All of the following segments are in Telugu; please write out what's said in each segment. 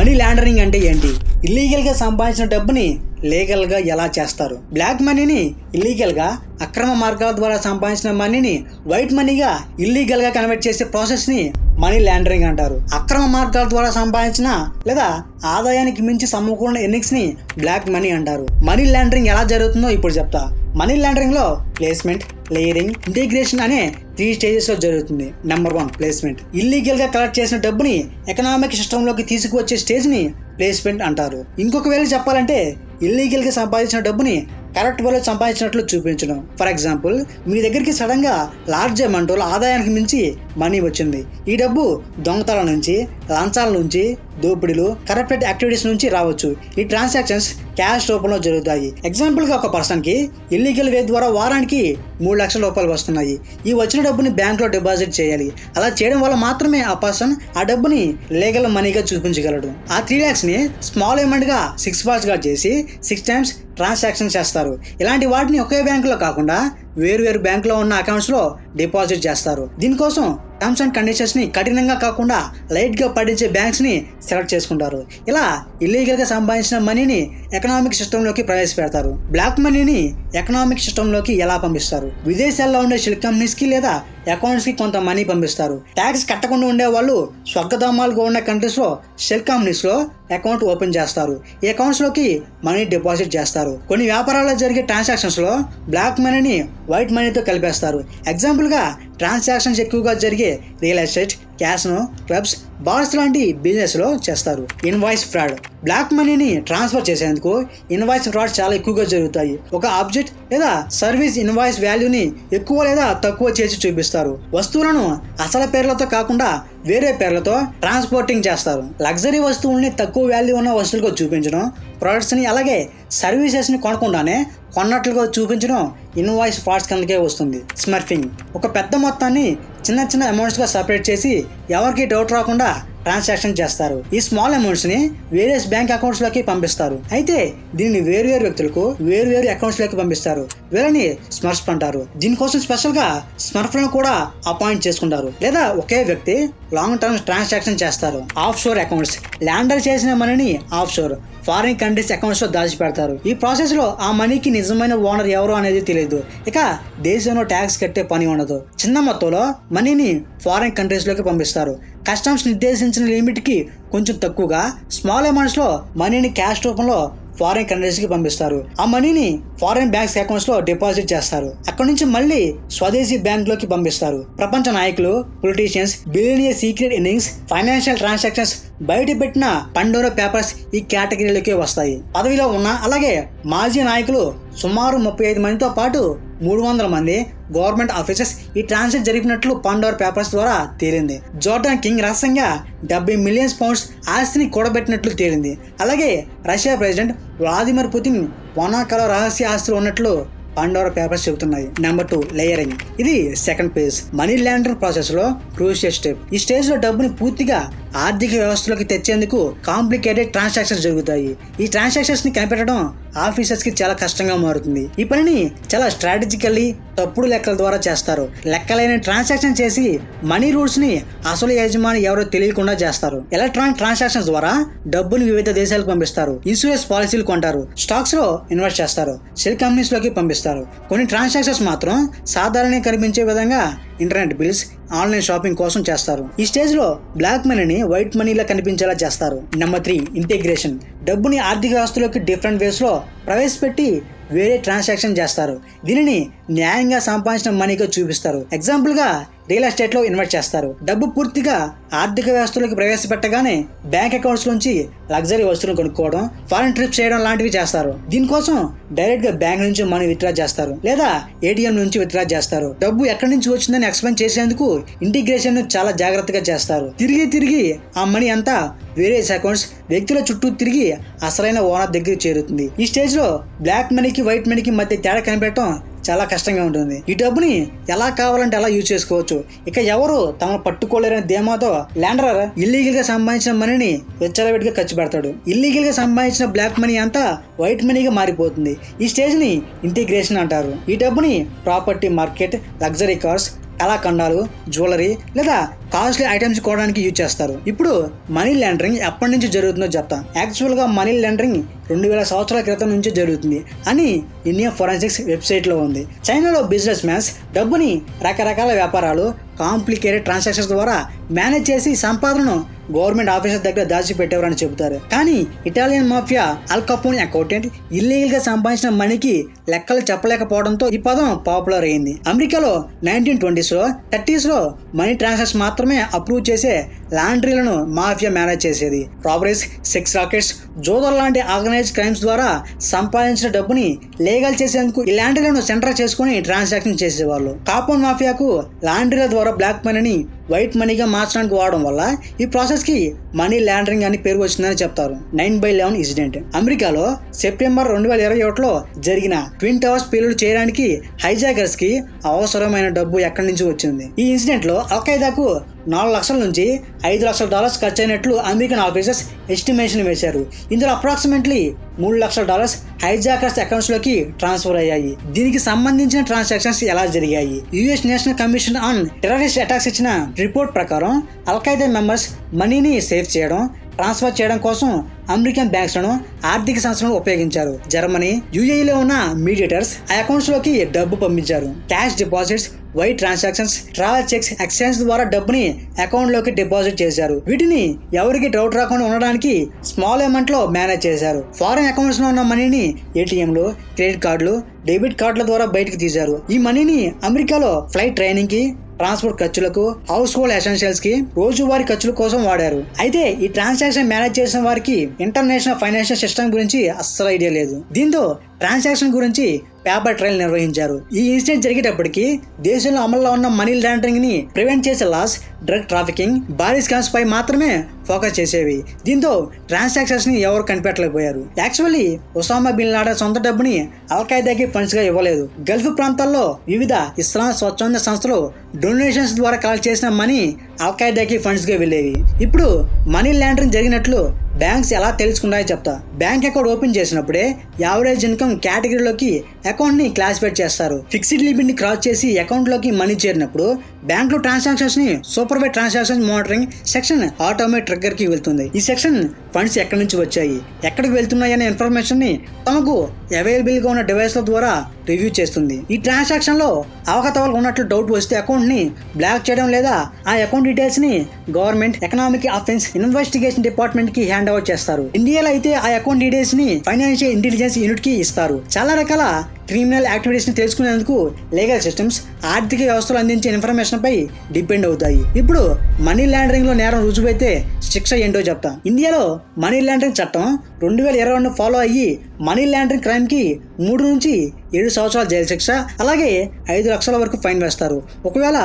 మనీ లాండరింగ్ అంటే ఏంటి? ఇల్లీగల్గా సంపాదించిన డబ్బుని లీగల్గా ఎలా చేస్తారు? బ్లాక్ మనీని ఇల్లీగల్గా అక్రమ మార్గాల ద్వారా సంపాదించిన మనీని వైట్ మనీగా ఇల్లీగల్గా కన్వర్ట్ చేసే ప్రాసెస్ని మనీ లాండరింగ్ అంటారు. అక్రమ మార్గాల ద్వారా సంపాదించిన లేదా ఆదాయానికి మించి సమకూరిన ఎర్నింగ్స్ని బ్లాక్ మనీ అంటారు. మనీ లాండరింగ్ ఎలా జరుగుతుందో ఇప్పుడు చెప్తా. మనీ లాండరింగ్లో ప్లేస్మెంట్ లేయరింగ్ ఇంటిగ్రేషన్ అనే త్రీ స్టేజెస్లో జరుగుతుంది. నెంబర్ వన్ ప్లేస్మెంట్ ఇల్లీగల్గా కలెక్ట్ చేసిన డబ్బుని ఎకనామిక్ సిస్టమ్లోకి తీసుకువచ్చే స్టేజ్ని ప్లేస్మెంట్ అంటారు. ఇంకొక వేళ చెప్పాలంటే ఇల్లీగల్గా సంపాదించిన డబ్బుని కరెక్ట్ వేలో సంపాదించినట్లు చూపించడం. ఫర్ ఎగ్జాంపుల్ మీ దగ్గరికి సడన్గా లార్జ్ అమౌంట్ ఆదాయానికి మించి మనీ వచ్చింది. ఈ డబ్బు దొంగతనాల నుంచి లంచాల నుంచి దోపిడీలు కరప్టెడ్ యాక్టివిటీస్ నుంచి రావచ్చు. ఈ ట్రాన్సాక్షన్స్ క్యాష్ రూపంలో జరుగుతాయి. ఎగ్జాంపుల్గా ఒక పర్సన్కి ఇల్లీగల్ వే ద్వారా వారానికి మూడు లక్షల రూపాయలు వస్తున్నాయి. ఈ వచ్చిన డబ్బుని బ్యాంక్లో డిపాజిట్ చేయాలి. అలా చేయడం వల్ల మాత్రమే ఆ పర్సన్ ఆ డబ్బుని లీగల్ మనీగా చూపించగలడు. ఆ త్రీ ల్యాక్స్ని స్మాల్ అమౌంట్గా సిక్స్ పార్ట్స్గా చేసి సిక్స్ టైమ్స్ ట్రాన్సాక్షన్ చేస్తారు. ఇలాంటి వాటిని ఒకే బ్యాంకులో కాకుండా వేరు వేరు బ్యాంకులో ఉన్న అకౌంట్స్లో డిపాజిట్ చేస్తారు. దీనికోసం టర్మ్స్ అండ్ కండిషన్స్ని కఠినంగా కాకుండా లైట్గా పడించే బ్యాంక్స్ని సెలెక్ట్ చేసుకుంటారు. ఇలా ఇల్లీగల్గా సంపాదించిన మనీని ఎకనామిక్ సిస్టమ్లోకి ప్రవేశపెడతారు. బ్లాక్ మనీని ఎకనామిక్ సిస్టమ్లోకి ఎలా పంపిస్తారు? విదేశాల్లో ఉండే షెల్ కంపెనీస్కి లేదా అకౌంట్స్కి కొంత మనీ పంపిస్తారు. ట్యాక్స్ కట్టకుండా ఉండే వాళ్ళు స్వర్గధామాలుగా ఉన్న కంట్రీస్లో షెల్ కంపెనీస్లో అకౌంట్ ఓపెన్ చేస్తారు. ఈ అకౌంట్స్లోకి మనీ డిపాజిట్ చేస్తారు. కొన్ని వ్యాపారాల్లో జరిగే ట్రాన్సాక్షన్స్లో బ్లాక్ మనీని వైట్ మనీతో కలిపేస్తారు. ఎగ్జాంపుల్గా ట్రాన్సాక్షన్స్ ఎక్కువగా జరిగే రియల్ ఎస్టేట్ క్యాష్ను క్లబ్స్ బార్స్ లాంటి బిజినెస్లో చేస్తారు. ఇన్వాయిస్ ఫ్రాడ్ బ్లాక్ మనీని ట్రాన్స్ఫర్ చేసేందుకు ఇన్వాయిస్ ఫ్రాడ్ చాలా ఎక్కువగా జరుగుతాయి. ఒక ఆబ్జెక్ట్ లేదా సర్వీస్ ఇన్వాయిస్ వాల్యూని ఎక్కువ లేదా తక్కువ చేసి చూపిస్తారు. వస్తువులను అసలు పేర్లతో కాకుండా వేరే పేర్లతో ట్రాన్స్పోర్టింగ్ చేస్తారు. లగ్జరీ వస్తువుల్ని తక్కువ వాల్యూ ఉన్న వస్తువులుగా చూపించడం ప్రొడక్ట్స్ని అలాగే సర్వీసెస్ని కొనకుండానే కొన్నట్లుగా చూపించడం ఇన్వాయిస్ ఫ్రాడ్స్ కిందకే వస్తుంది. స్మర్ఫింగ్. ఒక పెద్ద మొత్తాన్ని చిన్న చిన్న అమౌంట్స్గా సపరేట్ చేసి ఎవరికి డౌట్ రాకుండా ట్రాన్సాక్షన్ చేస్తారు. ఈ స్మాల్ అమౌంట్స్ని వేరియస్ బ్యాంక్ అకౌంట్స్లోకి పంపిస్తారు. అయితే దీనిని వేరు వ్యక్తులకు వేరు వేరు అకౌంట్స్లోకి పంపిస్తారు. వీళ్ళని స్మర్ఫ్ అంటారు. దీనికోసం స్పెషల్గా స్మర్ఫ్లను కూడా అపాయింట్ చేసుకుంటారు. లేదా ఒకే వ్యక్తి లాంగ్ టర్మ్ ట్రాన్సాక్షన్ చేస్తారు. ఆఫ్ షోర్ అకౌంట్స్ ల్యాండర్ చేసిన మనీని ఆఫ్ షోర్ ఫారిన్ కంట్రీస్ అకౌంట్స్లో దాచిపెడతారు. ఈ ప్రాసెస్లో ఆ మనీకి నిజమైన ఓనర్ ఎవరు అనేది తెలియదు. ఇక దేశంలో ట్యాక్స్ కట్టే పని ఉండదు. చిన్న మొత్తంలో మనీని ఫారిన్ కంట్రీస్లోకి పంపిస్తారు. కస్టమ్స్ నిర్దేశించిన లిమిట్కి కొంచెం తక్కువగా స్మాల్ అమౌంట్స్లో మనీని క్యాష్ రూపంలో ఫారిన్ కంట్రీస్కి పంపిస్తారు. ఆ మనీని ఫారిన్ బ్యాంక్స్ అకౌంట్స్లో డిపాజిట్ చేస్తారు. అక్కడ నుంచి మళ్ళీ స్వదేశీ బ్యాంక్లోకి పంపిస్తారు. ప్రపంచ నాయకులు politicians billionaire secret innings financial transactions బయట పెట్టిన పండోరో పేపర్స్ ఈ కేటగిరీలోకి వస్తాయి. పదవిలో ఉన్న అలాగే మాజీ నాయకులు సుమారు ముప్పై ఐదు మందితో పాటు మూడు వందల మంది గవర్నమెంట్ ఆఫీసర్స్ ఈ ట్రాన్సాక్షన్ జరిపినట్లు పండోర్ పేపర్స్ ద్వారా తేలింది. జోర్డాన్ కింగ్ రహస్యంగా డెబ్బై మిలియన్స్ పౌండ్స్ ఆస్తిని కూడబెట్టినట్లు తేలింది. అలాగే రష్యా ప్రెసిడెంట్ వ్లాదిమిర్ పుతిన్ వనాకల రహస్య ఆస్తులు ఉన్నట్లు పండోరా పేపర్స్ చెబుతున్నాయి. నెంబర్ టూ లేయరింగ్ ఇది సెకండ్ పేజ్ మనీ ల్యాండర్ ప్రాసెస్లో క్రూషియల్ స్టెప్ ఈ స్టేజ్లో డబ్బుని పూర్తిగా ఆర్థిక వ్యవస్థలోకి తెచ్చేందుకు కాంప్లికేటెడ్ ట్రాన్సాక్షన్స్ జరుగుతాయి. ఈ ట్రాన్సాక్షన్స్ని కనిపెట్టడం ఆఫీసర్స్కి చాలా కష్టంగా మారుతుంది. ఈ పనిని చాలా స్ట్రాటజికల్లీ తప్పుడు లెక్కల ద్వారా చేస్తారు. లెక్కలైన ట్రాన్సాక్షన్ చేసి మనీ రూల్స్ని అసలు యజమాని ఎవరో తెలియకుండా చేస్తారు. ఎలక్ట్రానిక్ ట్రాన్సాక్షన్స్ ద్వారా డబ్బును వివిధ దేశాలకు పంపిస్తారు. ఇన్సూరెన్స్ పాలసీలు కొంటారు. స్టాక్స్లో ఇన్వెస్ట్ చేస్తారు. సెల్ కంపెనీస్లోకి పంపిస్తారు. కొన్ని ట్రాన్సాక్షన్స్ మాత్రం సాధారణంగా కనిపించే విధంగా ఇంటర్నెట్ బిల్స్ ఆన్లైన్ షాపింగ్ కోసం చేస్తారు. ఈ స్టేజ్లో బ్లాక్ మనీని వైట్ మనీలా కనిపించేలా చేస్తారు. Number three integration. డబ్బుని ఆర్థిక వ్యవస్థలోకి డిఫరెంట్ వేస్లో ప్రవేశపెట్టి వేరే ట్రాన్సాక్షన్ చేస్తారు. దీనిని న్యాయంగా సంపాదించిన మనీగా చూపిస్తారు. ఎగ్జాంపుల్గా రియల్ ఎస్టేట్లో ఇన్వెస్ట్ చేస్తారు. డబ్బు పూర్తిగా ఆర్థిక వ్యవస్థలోకి ప్రవేశపెట్టగానే బ్యాంక్ అకౌంట్స్ నుంచి లగ్జరీ వస్తువులు కొనుక్కోవడం ఫారెన్ ట్రిప్ చేయడం లాంటివి చేస్తారు. దీనికోసం డైరెక్ట్గా బ్యాంక్ నుంచి మనీ విత్డ్రా చేస్తారు లేదా ఏటీఎం నుంచి విత్డ్రా చేస్తారు. డబ్బు ఎక్కడి నుంచి వచ్చిందని ఎక్స్ప్లెయిన్ చేసేందుకు ఇంటిగ్రేషన్ చాలా జాగ్రత్తగా చేస్తారు. తిరిగి తిరిగి ఆ మనీ అంతా వేరే అకౌంట్స్ వ్యక్తుల చుట్టూ తిరిగి అసలైన ఓనర్ దగ్గరికి చేరుతుంది. ఈ స్టేజ్లో బ్లాక్ మనీకి వైట్ మనీకి మధ్య తేడా కనిపెట్టడం చాలా కష్టంగా ఉంటుంది. ఈ డబ్బుని ఎలా కావాలంటే అలా యూజ్ చేసుకోవచ్చు. ఇక ఎవరు తమ పట్టుకోలేరని ధీమాతో ల్యాండర్ ఇల్లీగల్గా సంపాదించిన మనీని విచ్చలవిడిగా ఖర్చు పెడతాడు. ఇల్లీగల్గా సంపాదించిన బ్లాక్ మనీ అంతా వైట్ మనీగా మారిపోతుంది. ఈ స్టేజ్ని ఇంటిగ్రేషన్ అంటారు. ఈ డబ్బుని ప్రాపర్టీ మార్కెట్ లగ్జరీ కార్స్ కళాఖండాలు జ్యువెలరీ లేదా కాస్ట్లీ ఐటమ్స్ కొనడానికి యూజ్ చేస్తారు. ఇప్పుడు మనీ లాండరింగ్ ఎప్పటి నుంచి జరుగుతుందో చెప్తాను యాక్చువల్గా మనీ లాండరింగ్ రెండు వేల సంవత్సరాల క్రితం నుంచి జరుగుతుంది అని ఇండియా ఫొరెన్సిక్స్ వెబ్సైట్లో ఉంది. చైనాలో బిజినెస్ మ్యాన్స్ డబ్బుని రకరకాల వ్యాపారాలు కాంప్లికేటెడ్ ట్రాన్సాక్షన్స్ ద్వారా మేనేజ్ చేసి సంపాదనను గవర్నమెంట్ ఆఫీసర్ దగ్గర దాచిపెట్టేవారని చెబుతారు. కానీ ఇటాలియన్ మాఫియా అల్కపోని అకౌంటెంట్ ఇల్లీగల్గా సంపాదించిన మనీకి లెక్కలు చెప్పలేకపోవడంతో ఈ పదం పాపులర్ అయింది. అమెరికాలో నైన్టీన్ ట్వంటీస్లో థర్టీస్లో మనీ ట్రాన్సాక్షన్ మాత్రమే అప్రూవ్ చేసే లాండ్రీలను మాఫియా మేనేజ్ చేసేది. రాబరీస్ సెక్స్ రాకెట్స్ జోదర్ లాంటి ఆర్గనైజ్ క్రైమ్స్ ద్వారా సంపాదించిన డబ్బుని లీగల్ చేసేందుకు ఈ లాండ్రీలను సెంటర్ చేసుకుని ట్రాన్సాక్షన్ చేసేవాళ్ళు. కాపౌండ్ మాఫియాకు లాండ్రీల ద్వారా బ్లాక్ మనీని వైట్ మనీగా మార్చడానికి వాడడం వల్ల ఈ ప్రాసెస్కి మనీ లాండరింగ్ అని పేరు వచ్చిందని చెప్తారు. నైన్ బై లెవెన్ ఇన్సిడెంట్ అమెరికాలో సెప్టెంబర్ రెండు వేల ఇరవై ఒకటిలో జరిగిన ట్విన్ టవర్స్ పేలుడు చేయడానికి హైజాకర్స్కి అవసరమైన డబ్బు ఎక్కడి నుంచి వచ్చింది? ఈ ఇన్సిడెంట్లో అల్ఖైదాకు నాలుగు లక్షల నుంచి ఐదు లక్షల డాలర్స్ ఖర్చు అయినట్లు అమెరికన్ ఆఫీసర్స్ ఎస్టిమేషన్ వేశారు. ఇందులో అప్రాక్సిమేట్లీ మూడు లక్షల డాలర్స్ హైజాకర్స్ అకౌంట్స్లోకి ట్రాన్స్ఫర్ అయ్యాయి. దీనికి సంబంధించిన ట్రాన్సాక్షన్స్ ఎలా జరిగాయి? US national commission on terrorist attacks ఇచ్చిన రిపోర్ట్ ప్రకారం అల్ఖైదా మెంబర్స్ మనీని సేవ్ చేయడం ట్రాన్స్ఫర్ చేయడం కోసం అమెరికన్ బ్యాంక్స్లను ఆర్థిక సంస్థలను ఉపయోగించారు. జర్మనీ యుఏఈలో ఉన్న మీడియేటర్స్ ఆ అకౌంట్స్లోకి డబ్బు పంపించారు. Cash deposits white transactions travel cheques exchange ద్వారా డబ్బుని అకౌంట్లోకి డిపాజిట్ చేశారు. వీటిని ఎవరికి డౌట్ రాకుండా ఉండడానికి స్మాల్ అమౌంట్లో మేనేజ్ చేశారు. ఫారెన్ అకౌంట్స్లో ఉన్న మనీని ఏటీఎంలు క్రెడిట్ కార్డులు డెబిట్ కార్డుల ద్వారా బయటకు తీశారు. ఈ మనీని అమెరికాలో ఫ్లైట్ ట్రైనింగ్కి ట్రాన్స్పోర్ట్ ఖర్చులకు హౌస్ హోల్డ్ ఎసెన్షియల్స్కి రోజువారీ ఖర్చుల కోసం వాడారు. అయితే ఈ ట్రాన్సాక్షన్ మేనేజ్ చేసిన వారికి ఇంటర్నేషనల్ ఫైనాన్షియల్ సిస్టమ్ గురించి అస్సలు ఐడియా లేదు. దీంతో ట్రాన్సాక్షన్ గురించి పేపర్ ట్రయల్ నిర్వహించారు. ఈ ఇన్సిడెంట్ జరిగేటప్పటికి దేశంలో అమల్లో ఉన్న మనీ లాండరింగ్ని ప్రివెంట్ చేసే లాస్ డ్రగ్ ట్రాఫికింగ్ భారీ స్కామ్స్ పై మాత్రమే ఫోకస్ చేసేవి. దీంతో ట్రాన్సాక్షన్స్ని ఎవరు కనిపెట్టలేకపోయారు. యాక్చువల్లీ ఒసామా బిన్ లాడెన్ సొంత డబ్బుని అల్ఖైదాకి ఫండ్స్గా ఇవ్వలేదు. గల్ఫ్ ప్రాంతాల్లో వివిధ ఇస్లాం స్వచ్ఛంద సంస్థలు డొనేషన్స్ ద్వారా కలెక్ట్ చేసిన మనీ అల్ఖైదాకి ఫండ్స్గా వెళ్ళేవి. ఇప్పుడు మనీ లాండరింగ్ జరిగినట్లు బ్యాంక్స్ ఎలా తెలుసుకున్నాయో చెప్తా. బ్యాంక్ అకౌంట్ ఓపెన్ చేసినప్పుడే యావరేజ్ ఇన్కమ్ కేటగిరీలోకి అకౌంట్ని క్లాసిఫై చేస్తారు. ఫిక్స్డ్ లిమిట్ని క్రాస్ చేసి అకౌంట్లోకి మనీ చేరినప్పుడు బ్యాంకులు ట్రాన్సాక్షన్స్ని supervise transaction monitoring section automate ట్రిగ్గర్కి వెళ్తుంది. ఈ సెక్షన్ ఫండ్స్ ఎక్కడి నుంచి వచ్చాయి ఎక్కడికి వెళ్తున్నాయి అనే ఇన్ఫర్మేషన్ని తమకు అవైలబుల్గా ఉన్న డివైస్ల ద్వారా రివ్యూ చేస్తుంది. ఈ ట్రాన్సాక్షన్లో అవకతవలు ఉన్నట్లు డౌట్ వస్తే అకౌంట్ని బ్లాక్ చేయడం లేదా ఆ అకౌంట్ డీటెయిల్స్ని గవర్నమెంట్ ఎకనామిక్ అఫెన్స్ ఇన్వెస్టిగేషన్ డిపార్ట్మెంట్కి హ్యాండ్ ఓవర్ చేస్తారు. ఇండియాలో అయితే ఆ అకౌంట్ డీటెయిల్స్ని ఫైనాన్షియల్ ఇంటెలిజెన్స్ యూనిట్కి ఇస్తారు. చాలా రకాల క్రిమినల్ యాక్టివిటీస్ని తెలుసుకునేందుకు లీగల్ సిస్టమ్స్ ఆర్థిక వ్యవస్థలు అందించే ఇన్ఫర్మేషన్ పై డిపెండ్ అవుతాయి. ఇప్పుడు మనీ లాండరింగ్లో నేరం రుజువైతే శిక్ష ఏంటో చెప్తాం. ఇండియాలో మనీ లాండరింగ్ చట్టం రెండు వేల ఇరవై రెండు ఫాలో అయ్యి మనీ లాండరింగ్ క్రైమ్కి మూడు నుంచి ఏడు సంవత్సరాల జైలు శిక్ష అలాగే ఐదు లక్షల వరకు ఫైన్ వేస్తారు. ఒకవేళ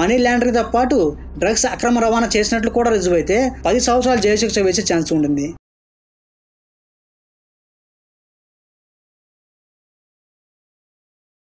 మనీ లాండరింగ్తో పాటు డ్రగ్స్ అక్రమ రవాణా చేసినట్లు కూడా రుజువైతే పది సంవత్సరాల జైలు శిక్ష వేసే ఛాన్స్ ఉంటుంది.